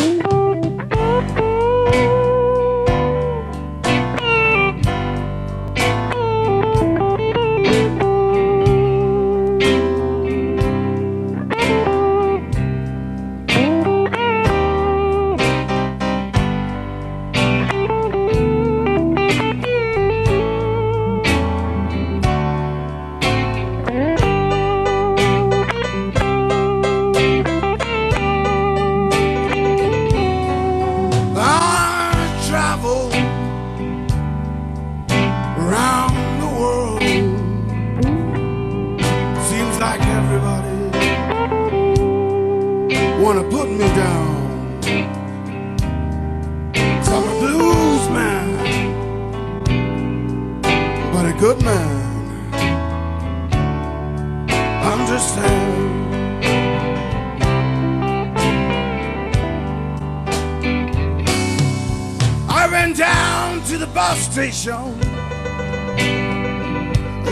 I wanna put me down. I'm a blues man, but a good man. Understand. I ran down to the bus station,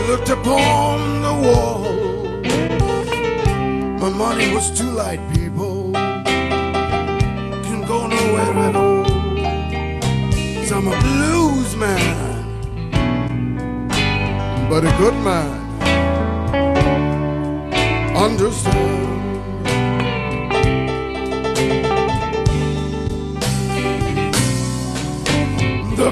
looked upon the wall. My money was too light, people. Nowhere at all. So I'm a blues man, but a good man. Understand. the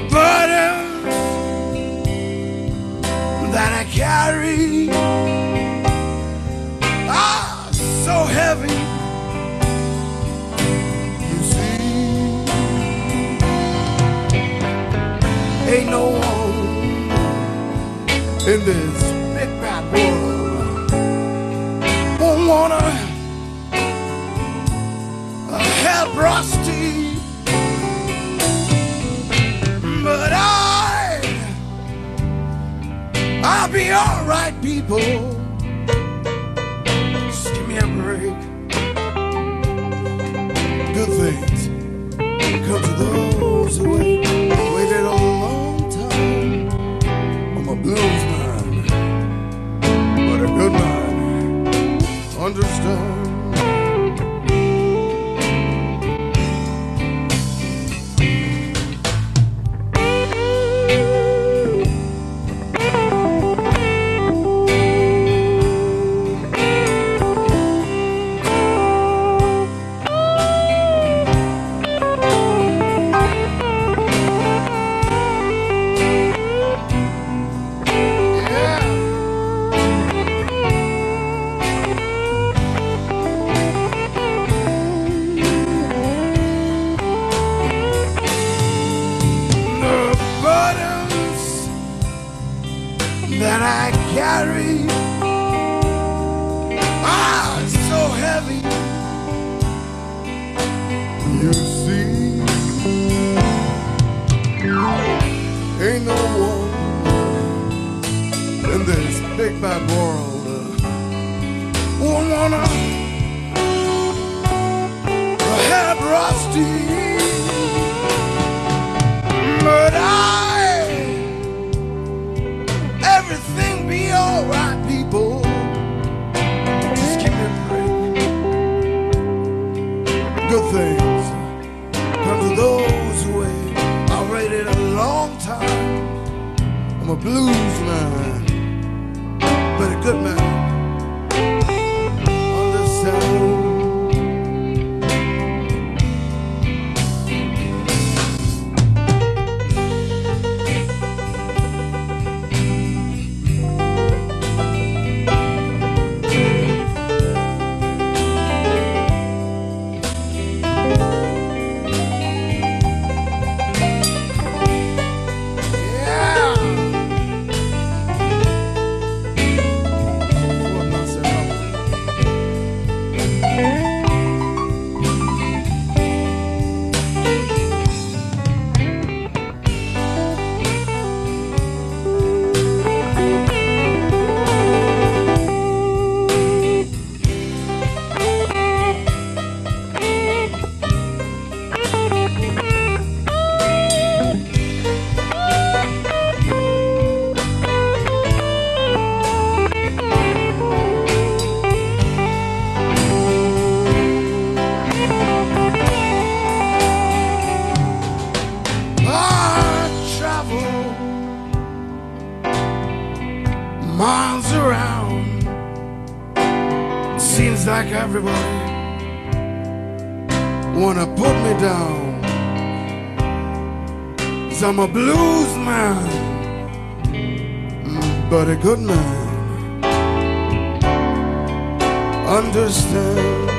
in this big bad world won't wanna help Rusty. But I, I'll be alright, people. Just give me a break. Good things come to those who wait. Waited a long time. I'm a blues You see, ain't no one in this big bad world uh, who wanna help Rusty. But I, everything be alright, people. Just give me a break. Good things I'm a blues man, but a good man. Miles around. Seems like everybody wanna put me down. Cause I'm a blues man, but a good man. Understand